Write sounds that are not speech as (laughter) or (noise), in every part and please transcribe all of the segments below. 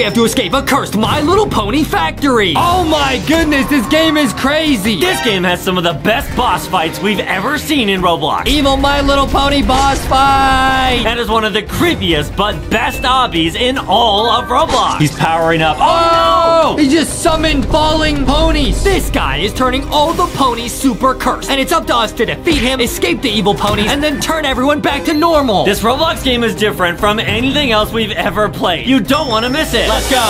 we have to escape a cursed My Little Pony factory. Oh my goodness, this game is crazy. This game has some of the best boss fights we've ever seen in Roblox. Evil My Little Pony boss fight. That is one of the creepiest but best obbies in all of Roblox. He's powering up. Oh, Oh, he just summoned falling ponies. This guy is turning all the ponies super cursed. And it's up to us to defeat him, escape the evil ponies, and then turn everyone back to normal. This Roblox game is different from anything else we've ever played. You don't want to miss it. Let's go.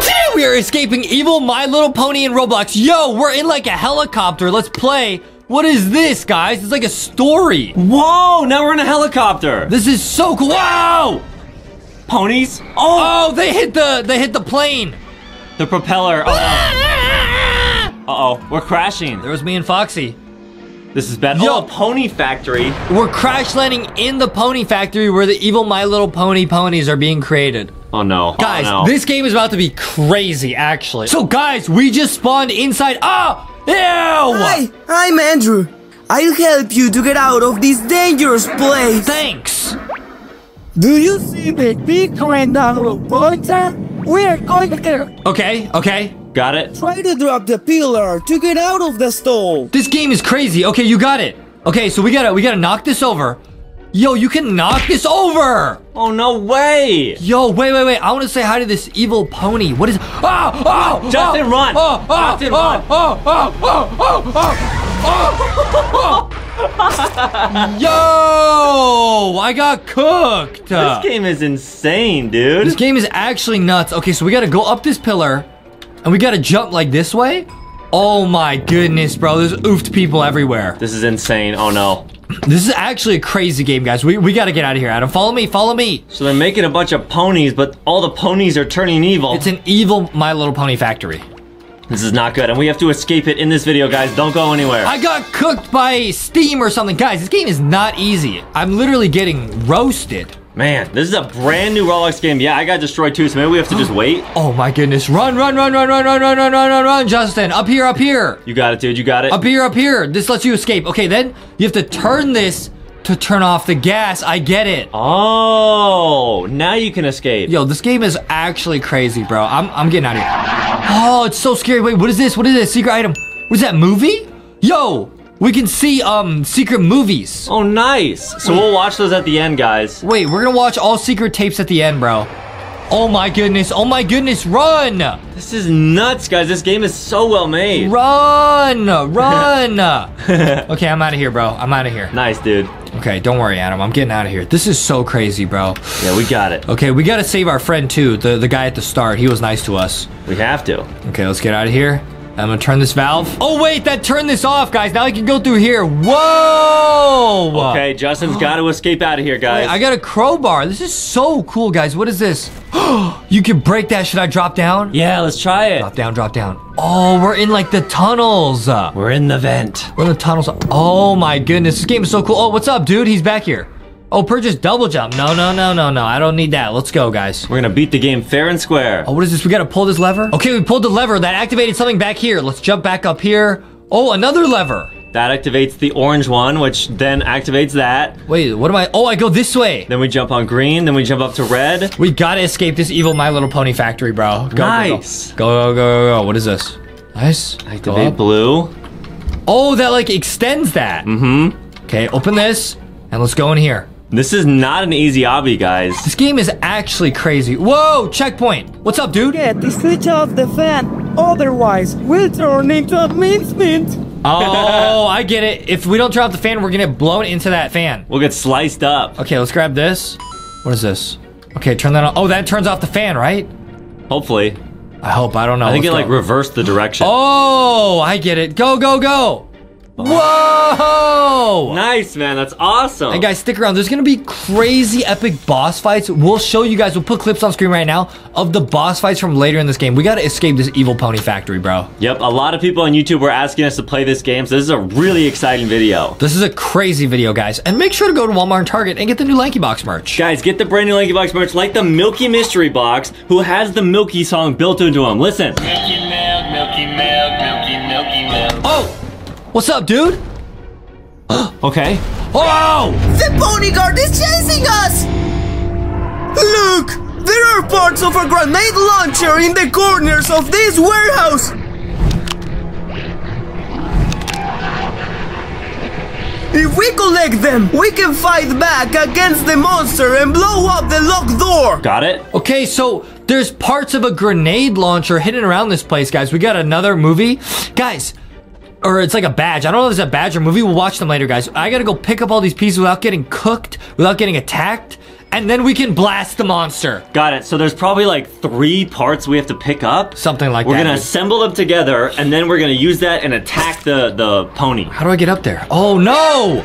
Today we are escaping evil My Little Pony in Roblox. Yo, we're in like a helicopter. Let's play. What is this, guys? It's like a story. Whoa, now we're in a helicopter. This is so cool. Wow! Ponies? Oh, Oh, they hit the they hit the plane. the propeller. Uh oh. (laughs) Uh oh, we're crashing. There was me and Foxy. This is bad. Yo. Oh, a pony factory. We're crash landing in the pony factory where the evil My Little Pony ponies are being created. Oh no. Oh, guys, oh, no. this game is about to be crazy, actually. So, guys, we just spawned inside. Oh! Ew! Hi, I'm Andrew. I'll help you to get out of this dangerous place. Thanks. Do you see the big triangle pointer? We're going there. Okay, okay. Got it. Try to drop the pillar to get out of the stall. This game is crazy. Okay, you got it. Okay, so we gotta we gotta knock this over. Yo, you can knock this over. Oh no way. Yo, wait, wait, wait. I want to say hi to this evil pony. What is? Oh, oh, Justin, oh, run. Oh, oh, Justin, oh, run. Oh, oh, oh, oh, oh, oh. Yo, I got cooked. This game is insane, dude. This game is actually nuts. Okay, so we gotta go up this pillar, and we gotta jump like this way. Oh my goodness, bro. There's oofed people everywhere. This is insane. Oh no. This is actually a crazy game, guys. We, we gotta get out of here, Adam. Follow me, follow me. So they're making a bunch of ponies, but all the ponies are turning evil. It's an evil My Little Pony factory. this is not good, and we have to escape it in this video, guys. Don't go anywhere. I got cooked by Steam or something. Guys, this game is not easy. I'm literally getting roasted. Man, this is a brand new Roblox game. Yeah, I got destroyed too, so maybe we have to just wait. Oh my goodness. Run, run, run, run, run, run, run, run, run, run, run, Justin. Up here, up here. You got it, dude. You got it. Up here, up here. This lets you escape. Okay, then you have to turn this to turn off the gas. I get it. Oh, now you can escape. Yo, this game is actually crazy, bro. I'm, I'm getting out of here. Oh, it's so scary. Wait, what is this? What is this? Secret item. What is that, movie? Yo, we can see, um, secret movies. Oh, nice. So we'll watch those at the end, guys. Wait, we're gonna watch all secret tapes at the end, bro. Oh my goodness. Oh my goodness. Run. This is nuts, guys. This game is so well made. Run. (laughs) Run. (laughs) okay, I'm out of here, bro. I'm out of here. Nice, dude. Okay, don't worry, Adam. I'm getting out of here. This is so crazy, bro. Yeah, we got it. Okay, we gotta save our friend too. The the guy at the start. He was nice to us. We have to. Okay, let's get out of here. I'm gonna turn this valve. Oh wait, that turned this off, guys. Now I can go through here. Whoa! Okay, Justin's got to (gasps) escape out of here, guys. Wait, I got a crowbar. This is so cool, guys. What is this? (gasps) you can break that. Should I drop down? yeah, let's try it. Drop down, drop down. Oh, we're in like the tunnels. We're in the vent. We're in the tunnels. Oh my goodness, this game is so cool. Oh, what's up, dude? He's back here. Oh, purchase double jump. No, no, no, no, no. I don't need that. Let's go, guys. We're gonna beat the game fair and square. Oh, what is this? We gotta pull this lever? Okay, we pulled the lever. That activated something back here. Let's jump back up here. Oh, another lever. That activates the orange one, which then activates that. Wait, what am I? Oh, I go this way. Then we jump on green, then we jump up to red. We gotta escape this evil My Little Pony factory, bro. Go, go, Nice. Go, go, go, go, go. What is this? Nice. Activate blue. Oh, that like extends that. Mm-hmm. Okay, open this and let's go in here. This is not an easy obby, guys. This game is actually crazy. Whoa, checkpoint. What's up, dude? Get the switch off the fan. Otherwise, we'll turn into a mincemeat. Oh, (laughs) I get it. If we don't turn off the fan, we're gonna get blown into that fan. We'll get sliced up. Okay, let's grab this. What is this? Okay, turn that on. Oh, that turns off the fan, right? Hopefully. I hope. I don't know. I think it Let's like go. reversed the direction. Oh, I get it. Go, go, go. Whoa! Nice, man. That's awesome. Hey guys, stick around. There's gonna be crazy epic boss fights. We'll show you guys. We'll put clips on screen right now of the boss fights from later in this game. We gotta escape this evil pony factory, bro. Yep, a lot of people on YouTube were asking us to play this game, so this is a really exciting video. This is a crazy video, guys. And make sure to go to Walmart and Target and get the new Lanky Box merch. Guys, get the brand new Lanky Box merch like the Milky Mystery Box, who has the Milky song built into him. Listen. Milky milk, milky milk, milky milky milk. Oh, what's up, dude? (gasps) Okay. Oh, The pony guard is chasing us! Look! There are parts of a grenade launcher in the corners of this warehouse. If we collect them, we can fight back against the monster and blow up the locked door. Got it? Okay, so there's parts of a grenade launcher hidden around this place, guys. We got another movie. Guys, or it's like a badge. I don't know if it's a badge or movie. We'll watch them later, guys. I gotta go pick up all these pieces without getting cooked, without getting attacked, and then we can blast the monster. Got it. So there's probably like three parts we have to pick up. Something like that. We're gonna dude. assemble them together, and then we're gonna use that and attack the the pony. How do I get up there? Oh no!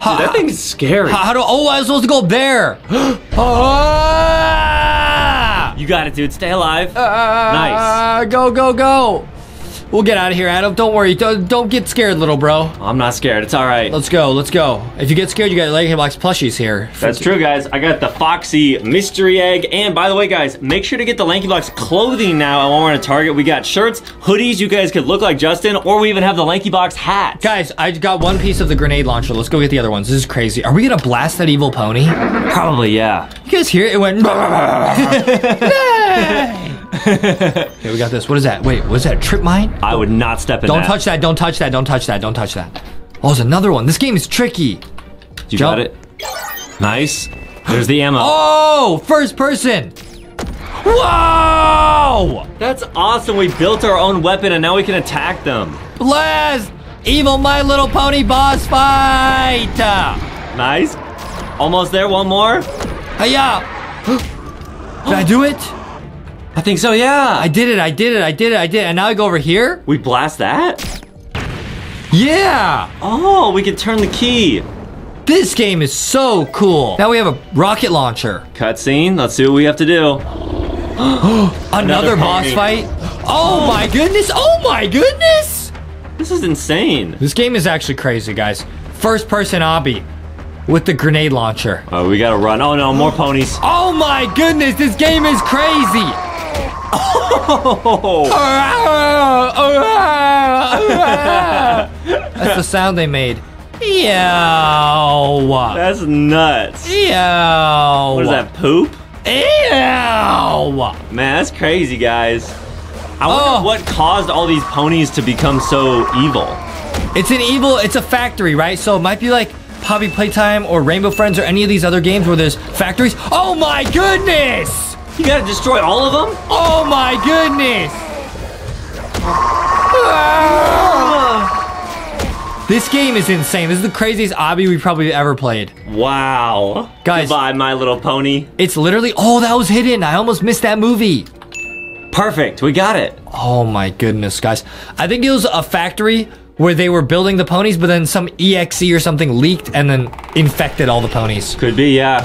How, That thing's scary. how, how do? Oh, I was supposed to go up there. (gasps) Ah! You got it, dude. Stay alive. nice. Ah, Go, go, go. We'll get out of here, Adam. Don't worry. Don't, don't get scared, little bro. I'm not scared. It's all right. Let's go. Let's go. If you get scared, you got Lanky Box plushies here. That's true, guys. I got the Foxy mystery egg. And by the way, guys, make sure to get the Lanky Box clothing now while we're in Target. We got shirts, hoodies. You guys could look like Justin, or we even have the Lanky Box hat. Guys, I got one piece of the grenade launcher. Let's go get the other ones. This is crazy. Are we gonna blast that evil pony? Probably, yeah. You guys hear it? It went. (laughs) (laughs) (laughs) okay, we got this. What is that? Wait, was that a trip mine? I would not step in Don't that. touch that. Don't touch that. Don't touch that. Don't touch that. Oh, there's another one. This game is tricky. You Jump. got it. Nice. There's the ammo. Oh, first person. Whoa! That's awesome. We built our own weapon, and now we can attack them. Blast! Evil My Little Pony boss fight! Nice. Almost there. One more. Hiya! (gasps) Did I do it? I think so. Yeah. I did it, I did it, I did it, I did it. And now I go over here? we blast that. Yeah! Oh, we can turn the key. This game is so cool. Now we have a rocket launcher. Cutscene. Let's see what we have to do. (gasps) (gasps) Another, boss pony. fight. Oh (gasps) my goodness! Oh my goodness! This is insane. This game is actually crazy, guys. First person obby with the grenade launcher. Oh, we gotta run. Oh no, more ponies. Oh my goodness, this game is crazy! Oh, That's the sound they made. Ew. that's nuts. Ew. What is that? Poop? Ew. Man, that's crazy, guys. I wonder Oh. what caused all these ponies to become so evil. It's an evil, it's a factory, right? So it might be like Poppy Playtime or Rainbow Friends or any of these other games where there's factories. Oh my goodness! You gotta destroy all of them? Oh my goodness! Ah. This game is insane. This is the craziest obby we probably ever played. Wow. Guys- Goodbye, My Little Pony. It's literally, oh, that was hidden. I almost missed that movie. Perfect. We got it. Oh my goodness, guys. I think it was a factory where they were building the ponies, but then some EXE or something leaked and then infected all the ponies. Could be, yeah.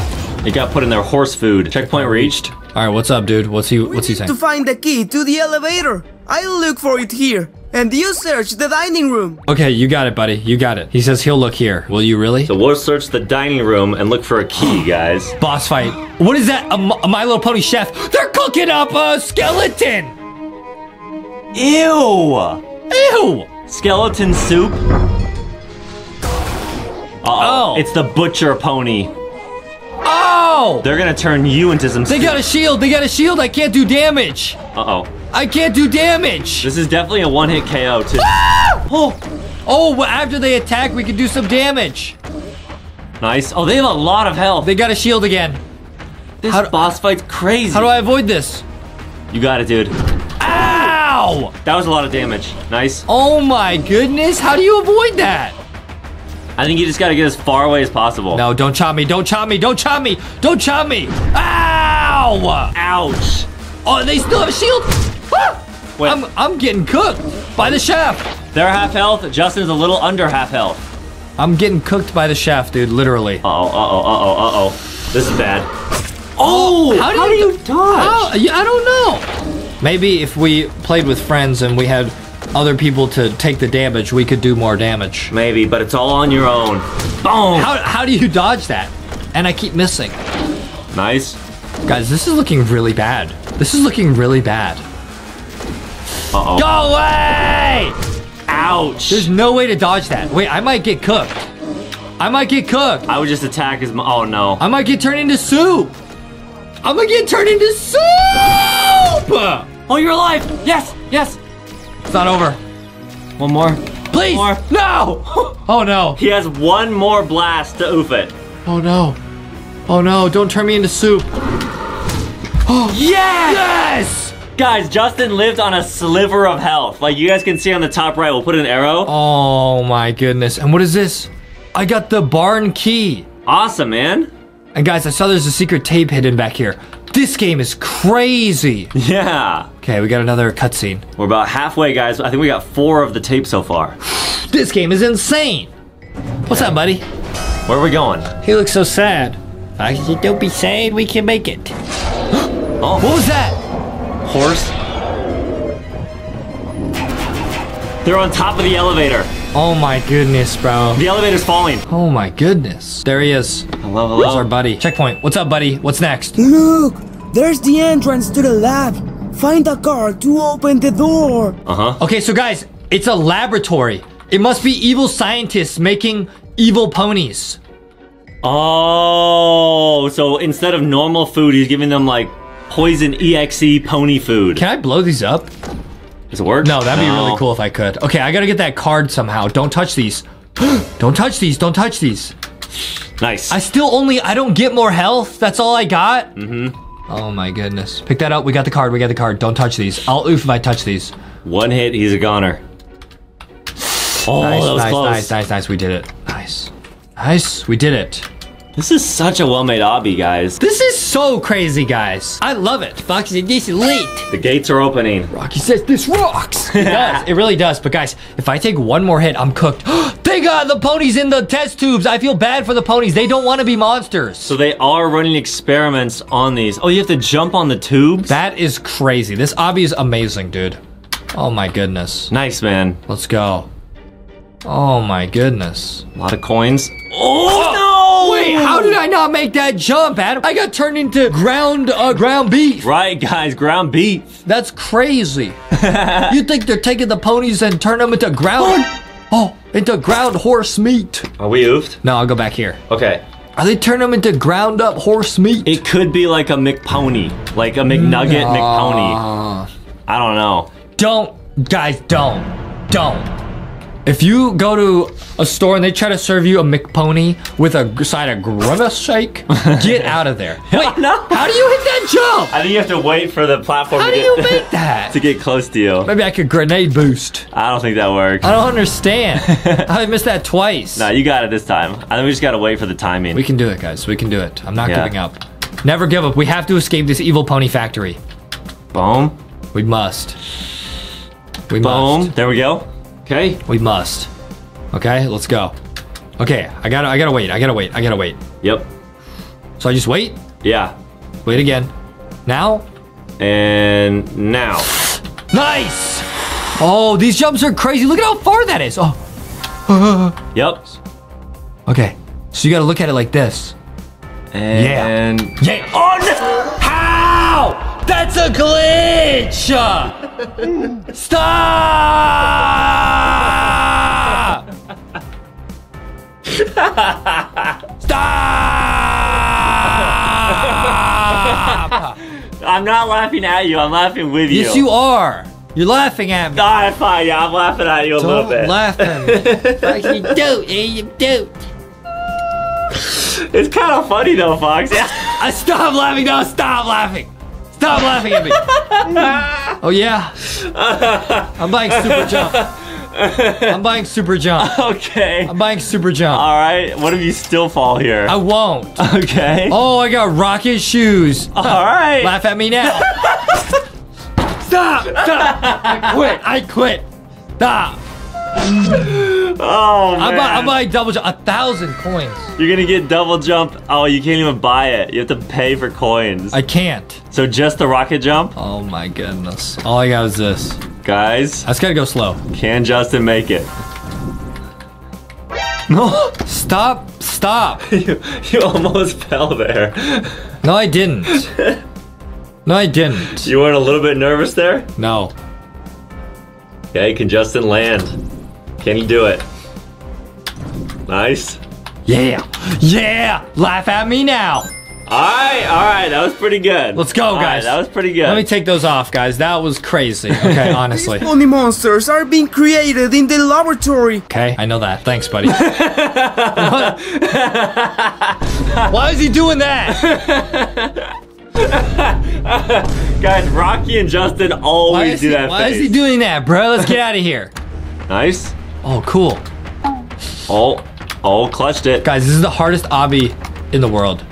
It got put in their horse food. Checkpoint reached. All right, what's up, dude? What's he? What's he saying? To find the key to the elevator. I'll look for it here. And you search the dining room. Okay, you got it, buddy. You got it. He says he'll look here. Will you really? So we'll search the dining room and look for a key, (sighs) guys. Boss fight. What is that? A, M- a My Little Pony chef? They're cooking up a skeleton. Ew! Ew. Skeleton soup? Uh-oh. Oh. It's the butcher pony. Oh. They're gonna turn you into some They got a shield. They got a shield. I can't do damage. Uh-oh. I can't do damage. This is definitely a one-hit KO, too. Ah! Oh. Oh, well, after they attack, we can do some damage. nice. Oh, they have a lot of health. They got a shield again. this do- boss fight's crazy. How do I avoid this? You got it, dude. Ow! That was a lot of damage. Nice. Oh my goodness, how do you avoid that? I think you just gotta get as far away as possible. No, don't chop me, don't chop me, don't chop me, don't chop me! Ow! Ouch. Oh, they still have a shield? Ah! Wait. I'm, I'm getting cooked by the chef. They're half health. Justin's a little under half health. I'm getting cooked by the chef, dude, literally. Uh-oh, uh-oh, uh-oh, uh-oh. This is bad. Oh! How do you, dodge? How? I don't know. Maybe if we played with friends and we had other people to take the damage, we could do more damage. Maybe, but it's all on your own. Boom! How, how do you dodge that? And I keep missing. Nice. Guys, this is looking really bad. This is looking really bad. Uh-oh. Go away! Ouch! There's no way to dodge that. Wait, I might get cooked. I might get cooked. I would just attack his... Oh, no. I might get turned into soup. I'm gonna get turned into soup! Oh, you're alive! Yes, yes. It's not over. One more. Please! More. No! (laughs) Oh no. He has one more blast to oof it. Oh no. Oh no, don't turn me into soup. (gasps) Oh. Yes! Yes! Guys, Justin lived on a sliver of health. Like you guys can see on the top right, we'll put an arrow. Oh my goodness. And what is this? I got the barn key. Awesome, man. And guys, I saw there's a secret tape hidden back here. This game is crazy. Yeah. Okay, we got another cutscene. We're about halfway, guys. I think we got four of the tape so far. This game is insane. What's up, buddy? Where are we going? He looks so sad. I said, don't be sad, we can make it. (gasps) Oh. What was that? Horse? They're on top of the elevator. Oh my goodness, bro. The elevator's falling. Oh my goodness. There he is. Hello, There's our buddy. Checkpoint. What's up, buddy? What's next? Look, there's the entrance to the lab. Find a card to open the door. Uh huh. Okay, so guys, it's a laboratory. It must be evil scientists making evil ponies. Oh, so instead of normal food, he's giving them like poison EXE pony food. Can I blow these up? Does it work? No, that'd be really cool if I could. Okay, I gotta get that card somehow. Don't touch these. (gasps) don't touch these. Don't touch these. Nice. I still only, I don't get more health. That's all I got. Mm-hmm. Oh my goodness. Pick that up. We got the card. We got the card. Don't touch these. I'll oof if I touch these. One hit, he's a goner. (sighs) Oh, nice, that was nice, close. nice, nice, nice. We did it. Nice. Nice. We did it. This is such a well-made obby, guys. This is so crazy, guys. I love it. Foxy, this is late. The gates are opening. Rocky says this rocks. (laughs) It does. It really does. But guys, if I take one more hit, I'm cooked. (gasps) they got the ponies in the test tubes. I feel bad for the ponies. They don't want to be monsters. So they are running experiments on these. Oh, you have to jump on the tubes? that is crazy. This obby is amazing, dude. Oh my goodness. nice, man. Let's go. Oh my goodness. A lot of coins. Oh, no! How did I not make that jump, Adam? I got turned into ground uh, ground beef. Right, guys, ground beef. That's crazy. (laughs) you think they're taking the ponies and turn them into ground? Oh, into ground horse meat. Are we oofed? No, I'll go back here. Okay. Are they turning them into ground up horse meat? It could be like a McPony. Like a McNugget McPony. I don't know. don't, guys, don't, don't. If you go to a store and they try to serve you a McPony with a side of grimace shake, (laughs) get out of there. (laughs) Wait, no. how do you hit that jump? I think you have to wait for the platform How to do get, you make (laughs) that? to get close to you. Maybe I could grenade boost. I don't think that works. I don't understand. I missed that twice. No, you got it this time. I think we just gotta wait for the timing. We can do it, guys. We can do it. I'm not Yeah. giving up. Never give up. We have to escape this evil pony factory. Boom. We must. We Boom. must. There we go. Okay. We must. Okay, let's go. Okay, I gotta I gotta wait. I gotta wait. I gotta wait. Yep. So I just wait? Yeah. Wait again. Now? And now. Nice! Oh, these jumps are crazy. Look at how far that is. Oh, (laughs) Yep. okay. So you gotta look at it like this. And Yeah. Oh no! How? That's a glitch! Stop! Stop! I'm not laughing at you. I'm laughing with you. yes, you are. You're laughing at me. Ah, fine. Yeah, I'm laughing at you a little Don't bit. laugh at me. Foxy, don't, eh, you don't. It's kind of funny though, Fox. Yeah. I stop laughing. No, stop laughing. Stop laughing at me. (laughs) oh yeah. (laughs) I'm buying super jump. I'm buying super jump. okay. I'm buying super jump. All right. What if you still fall here? I won't. okay. Oh, I got rocket shoes. All right. Laugh at me now. (laughs) Stop! Stop! I quit. I quit. Stop. Oh man. I'm buying double jump. A thousand coins. You're gonna get double jump. Oh, you can't even buy it. You have to pay for coins. I can't. so just the rocket jump, Oh my goodness. All I got is this. guys. I just gotta go slow. Can Justin make it? No. Stop. Stop. (laughs) you, you almost fell there. No, I didn't. No, I didn't. You weren't a little bit nervous there? No. Okay, can Justin land? Can you do it? Nice. Yeah. Yeah. Laugh at me now. All right, all right, that was pretty good. Let's go, All right, guys. that was pretty good. Let me take those off, guys. That was crazy. Okay, (laughs) honestly. Pony monsters are being created in the laboratory. Okay, I know that. Thanks, buddy. (laughs) Why is he doing that? (laughs) Guys, Rocky and Justin always is, do he, that why is he doing that, bro? Let's get out of here. nice. Oh, cool. Oh, oh, clutched it. Guys, this is the hardest obby in the world.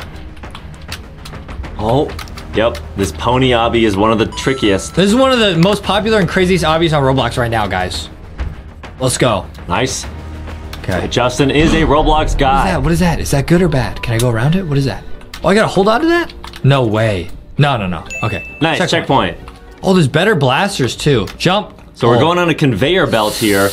Oh, yep. This pony obby is one of the trickiest. This is one of the most popular and craziest obbies on Roblox right now, guys. Let's go. Nice. Okay. Justin is a Roblox guy. What is that? What is that? Is that good or bad? Can I go around it? What is that? Oh, I gotta hold on to that? No way. No, no, no. Okay. Nice checkpoint. Oh, there's better blasters too. Jump. So we're Oh. going on a conveyor belt here.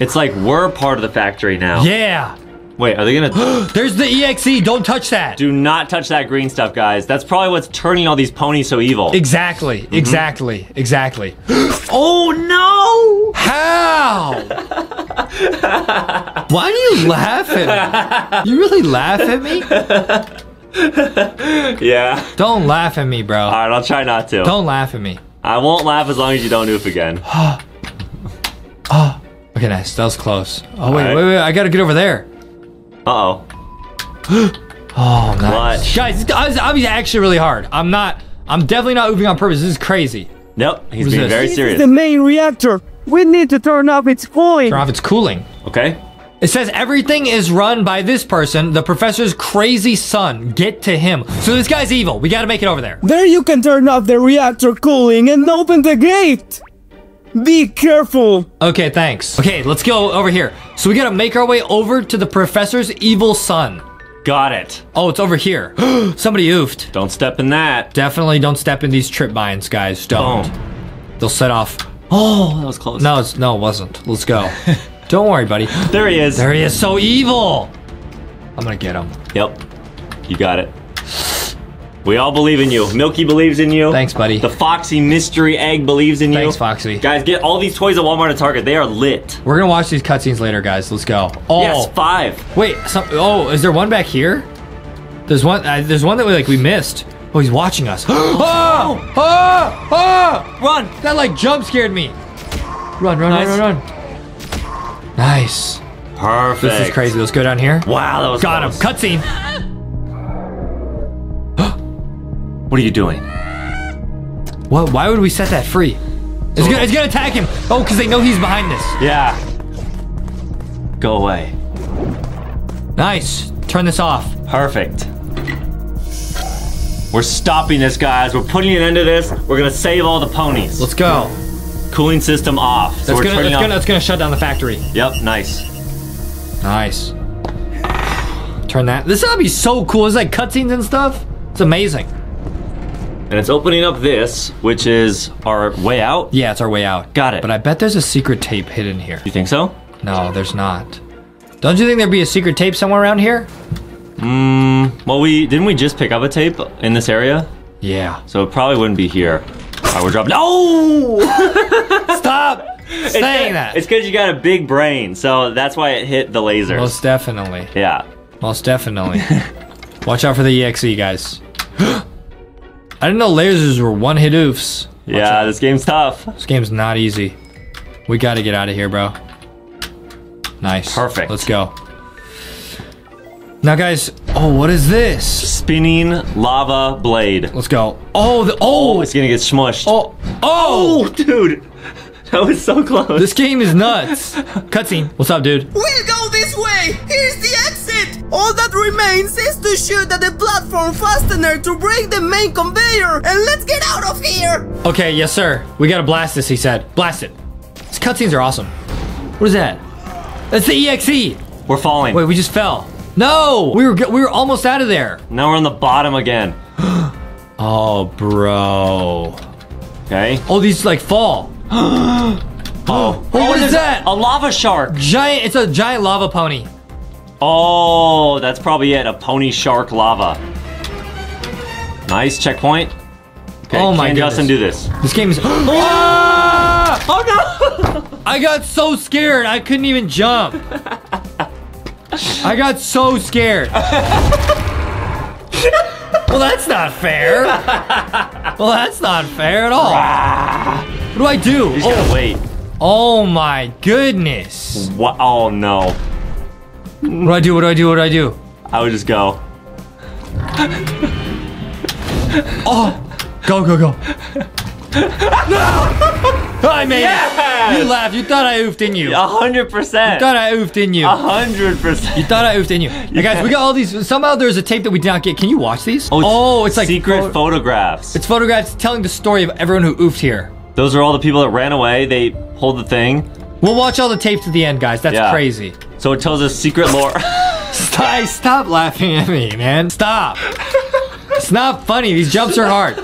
It's like we're part of the factory now. Yeah. Wait, are they gonna? (gasps) There's the EXE. Don't touch that. Do not touch that green stuff, guys. That's probably what's turning all these ponies so evil. Exactly. Mm-hmm. Exactly. Exactly. (gasps) oh no! How? (laughs) Why do you laugh at me? You really laugh at me? (laughs) Yeah. Don't laugh at me, bro. All right, I'll try not to. Don't laugh at me. I won't laugh as long as you don't oof again. (gasps) Okay, nice. That was close. Oh wait, Alright. wait, wait! I gotta get over there. Uh oh. (gasps) Oh, nice. Clutch. Guys, I was, I was actually really hard. I'm not. I'm definitely not moving on purpose. This is crazy. Nope, he's Who's being this? very This is serious. the main reactor. We need to turn off its cooling. Turn off its cooling. Okay. It says everything is run by this person, the professor's crazy son. Get to him. So this guy's evil. We gotta make it over there. There you can turn off the reactor cooling and open the gate. Be careful. Okay, thanks. Okay, let's go over here. So we gotta make our way over to the professor's evil son. Got it. Oh, it's over here. (gasps) Somebody oofed. Don't step in that. Definitely don't step in these trip mines, guys. Don't. Boom. They'll set off. Oh, that was close. No, it's no, it wasn't. Let's go. (laughs) don't worry, buddy. There he is. There he is, so evil. I'm gonna get him. Yep. You got it. We all believe in you. Milky believes in you. Thanks, buddy. The Foxy Mystery Egg believes in you. Thanks, Foxy. Guys, get all these toys at Walmart and Target. They are lit. We're gonna watch these cutscenes later, guys. Let's go. Oh, Yes, five. wait. Some, oh, is there one back here? There's one. Uh, there's one that we like we missed. Oh, he's watching us. (gasps) oh, (gasps) oh, oh! Run. That like jump scared me. Run, run, Nice. run, run, run. Nice. Perfect. This is crazy. Let's go down here. Wow, that was Got him. Cutscene. What are you doing? What? Why would we set that free? It's gonna, it's gonna attack him. Oh, because they know he's behind this. Yeah. Go away. Nice. Turn this off. Perfect. We're stopping this, guys. We're putting an end to this. We're gonna save all the ponies. Let's go. Cooling system off. So That's we're gonna, that's off. gonna, that's gonna shut down the factory. Yep, nice. Nice. Turn that. This would be so cool. It's like cutscenes and stuff. It's amazing. And it's opening up this, which is our way out. Yeah, it's our way out. Got it. But I bet there's a secret tape hidden here. You think so? No, there's not. Don't you think there'd be a secret tape somewhere around here? Hmm. Well, we didn't we just pick up a tape in this area, Yeah. so it probably wouldn't be here. Right, we're dropping. No! (laughs) Stop (laughs) saying that. It's because you got a big brain, so that's why it hit the laser. Most definitely. yeah. Most definitely. (laughs) Watch out for the EXE, guys. (gasps) (gasps) I didn't know lasers were one hit oofs. Yeah, this game's tough. This game's not easy. We gotta get out of here, bro. Nice. Perfect. Let's go. Now, guys. Oh, what is this? Spinning lava blade. Let's go. Oh, the Oh, oh, it's gonna get smushed. oh, oh! Oh, (laughs) dude. That was so close. This game is nuts. Cutscene. What's up, dude? We'll go this way. Here's the exit. All that remains is to shoot at the platform fastener to break the main conveyor, and let's get out of here. Okay, yes, sir. We gotta blast this. He said. Blast it. These cutscenes are awesome. What is that? That's the EXE. We're falling. Wait, we just fell. No, we were we were almost out of there. Now we're on the bottom again. (gasps) Oh, bro. Okay. Oh, these like fall. (gasps) Oh. Oh, what is that? A lava shark. Giant. It's a giant lava pony. Oh, that's probably it. A pony shark lava. Nice checkpoint. Okay, Oh my can Justin do this? This game is. Ah! (gasps) (gasps) Oh no! (laughs) I got so scared. I couldn't even jump. (laughs) I got so scared. (laughs) Well, that's not fair. Well, that's not fair at all. What do I do? Gotta Oh, wait. oh my goodness. What? Oh no. What do I do? What do I do? What do I do? I would just go. Oh, go, go, go. (laughs) no! I made it. You laughed. You thought I oofed in you. A hundred percent. You thought I oofed in you. A hundred percent. You thought I oofed in you. Hey guys, we got all these. Somehow there's a tape that we did not get. Can you watch these? Oh, oh, it's, like secret pho- photographs. It's photographs telling the story of everyone who oofed here. Those are all the people that ran away. They pulled the thing. We'll watch all the tapes to the end, guys. That's Yeah. crazy. So it tells us secret lore. (laughs) Stop, stop laughing at me, man. Stop. (laughs) It's not funny. These jumps are hard.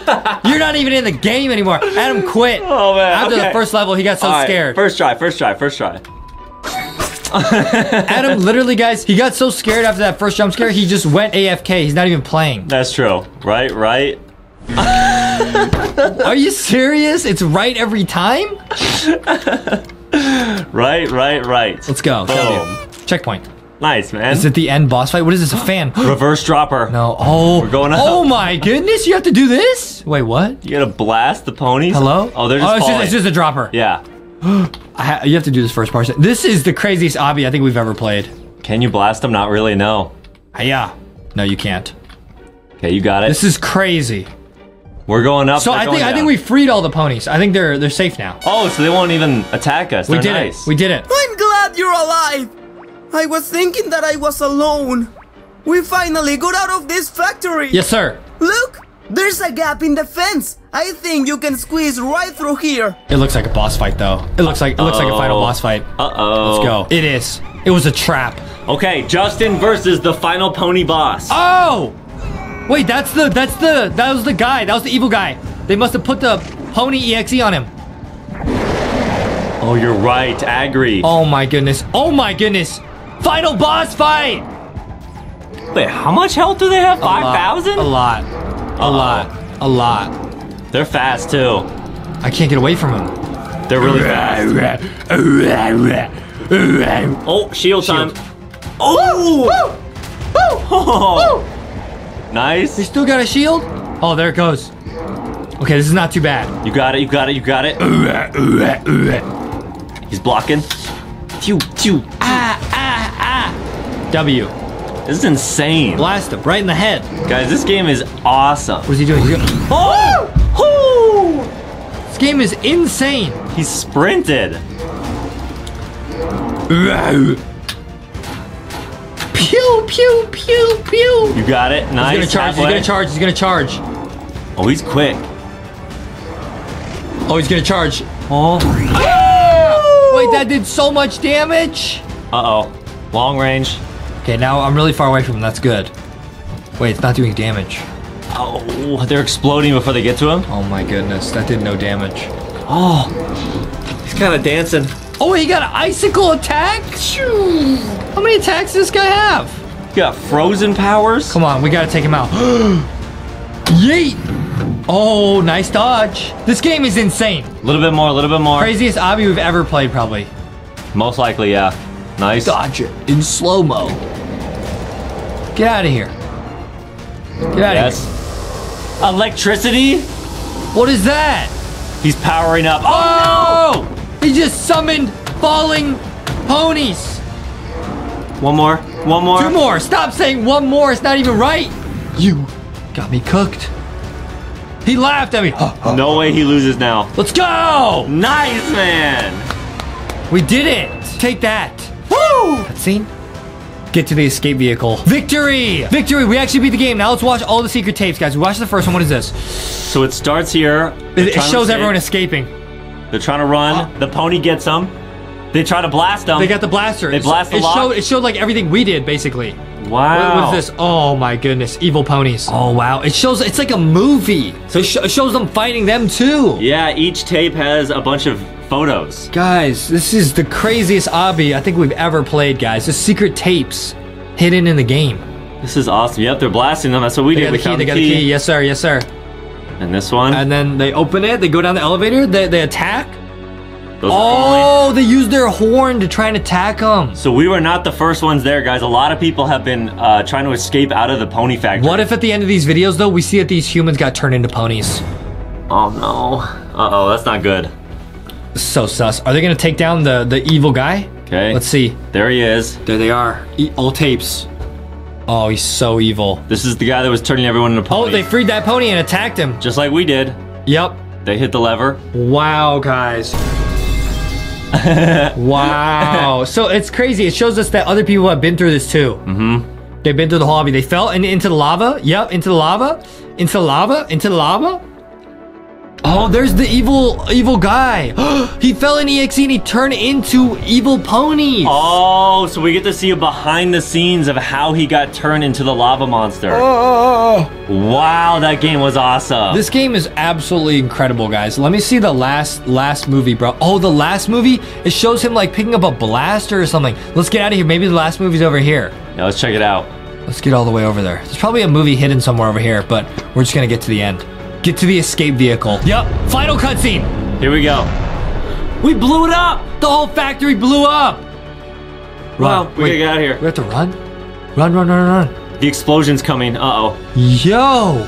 You're not even in the game anymore. Adam quit. Oh, man, After the first level, he got so right, scared. First try. First try. First try. (laughs) Adam literally, guys, he got so scared after that first jump scare, he just went AFK. He's not even playing. That's true. Right. Right. Are you serious? It's right every time? (laughs) Right. Right. Right. Let's go. Boom. Checkpoint. Nice, man. Is it the end boss fight? What is this? A (gasps) fan? Reverse dropper. No. Oh. We're going up. Oh my (laughs) goodness! You have to do this? Wait, what? You gotta blast the ponies. Hello? Oh, they're just oh, it's, just, it's just a dropper. yeah. (gasps) I ha- you have to do this first part. This is the craziest obby I think we've ever played. Can you blast them? Not really. No. Uh, yeah. No, you can't. Okay, you got it. This is crazy. We're going up. So I think going I think we freed all the ponies. I think they're they're safe now. Oh, so they won't even attack us. We They're did nice. it. We did it. I'm glad you're alive. I was thinking that I was alone. We finally got out of this factory. Yes, sir. Look, there's a gap in the fence. I think you can squeeze right through here. It looks like a boss fight though. It looks like it looks like a final Uh-oh. boss fight. Uh oh. Let's go. It is. It was a trap. Okay, Justin versus the final pony boss. Oh! Wait, that's the that's the that was the guy. That was the evil guy. They must have put the pony EXE on him. Oh, you're right. Agri. Oh my goodness. Oh my goodness. Final boss fight. Wait, how much health do they have? A lot. 5,000? A lot. A lot. A lot. They're fast too. I can't get away from him. They're really fast. (laughs) Oh, shield time. Oh! Oh! (laughs) They Nice. still got a shield? Oh, there it goes. Okay, this is not too bad. You got it. You got it. You got it. (laughs) He's blocking. Phew, phew. Ah! W. This is insane. Blast him right in the head. Guys, this game is awesome. What is he doing? He's Oh! Woo! This game is insane. He sprinted. Pew pew pew pew. You got it. Nice. He's gonna charge. He's gonna charge. He's gonna charge. Oh, he's quick. Oh, he's gonna charge. Oh. Wait, that did so much damage. Uh oh. Long range. Okay, now I'm really far away from him. That's good. Wait, it's not doing damage. Oh, they're exploding before they get to him. Oh my goodness, that did no damage. Oh, he's kind of dancing. Oh, he got an icicle attack? Shoo. How many attacks does this guy have? He got frozen powers. Come on, we gotta take him out. (gasps) Yeet! Oh, nice dodge. This game is insane. A little bit more. A little bit more. Craziest obby we've ever played, probably. Most likely, yeah. Nice. Dodge it in slow mo. Get out of here. Get out of Yes. Electricity. What is that? He's powering up. Oh, Oh! He just summoned falling ponies. One more. One more. Two more. Stop saying one more. It's not even right. You got me cooked. He laughed at me. (gasps) No way he loses now. Let's go! Nice, man. We did it. Take that. Woo! Cutscene. Get to the escape vehicle. Victory! Victory! We actually beat the game. Now let's watch all the secret tapes, guys. We watched the first one. What is this? So it starts here. It, it shows escape. everyone escaping. They're trying to run. Uh. The pony gets them. They try to blast them. They got the blaster. They blast the it lock. showed, it showed like everything we did, basically. Wow. What was this? Oh my goodness. Evil ponies. Oh wow. It shows, it's like a movie. So it, sh- it shows them fighting them too. Yeah, each tape has a bunch of photos. Guys, this is the craziest obby I think we've ever played, guys. The secret tapes hidden in the game. This is awesome. Yep, they're blasting them. That's what we They did. got We the key, found they the got the key. key. Yes, sir, yes, sir. And this one. And then they open it, they go down the elevator, they, they attack. Those. Oh, they used their horn to try and attack them. So we were not the first ones there, guys. A lot of people have been uh, trying to escape out of the pony factory. What if at the end of these videos, though, we see that these humans got turned into ponies? Oh no. Uh oh, that's not good. So sus. Are they gonna take down the the evil guy? Okay. Let's see. There he is. There they are. E- all tapes. Oh, he's so evil. This is the guy that was turning everyone into ponies. Oh, they freed that pony and attacked him. Just like we did. Yep. They hit the lever. Wow, guys. (laughs) wow. (laughs) So it's crazy. It shows us that other people have been through this too. Mm-hmm. They've been through the obby. They fell in, into the lava. Yep, into the lava. Into the lava. Into the lava. Oh, there's the evil, evil guy. (gasps) he fell in EXE and he turned into evil ponies. Oh, so we get to see a behind the scenes of how he got turned into the lava monster. Oh, oh, oh, oh. Wow, that game was awesome. This game is absolutely incredible, guys. Let me see the last last movie, bro. Oh, the last movie? It shows him like picking up a blaster or something. Let's get out of here. Maybe the last movie's over here. yeah, let's check it out. Let's get all the way over there. There's probably a movie hidden somewhere over here, but we're just gonna get to the end. Get to the escape vehicle. Yep, final cutscene. Here we go. We blew it up. The whole factory blew up. Wow, Run. we gotta get out of here. We have to run. Run, run, run, run. The explosion's coming. Uh oh. Yo,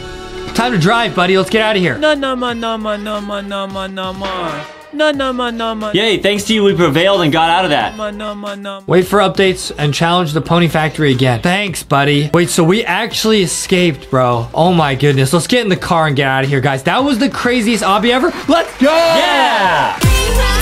time to drive, buddy. Let's get out of here. No, no, no, no, no, no, no, no, no, no, no. No, no, no, no, no. Yay, thanks to you, we prevailed and got out of that. No, no, no, no. Wait for updates and challenge the Pony Factory again. Thanks, buddy. Wait, so we actually escaped, bro. Oh my goodness. Let's get in the car and get out of here, guys. That was the craziest obby ever. Let's go! Yeah! Bye.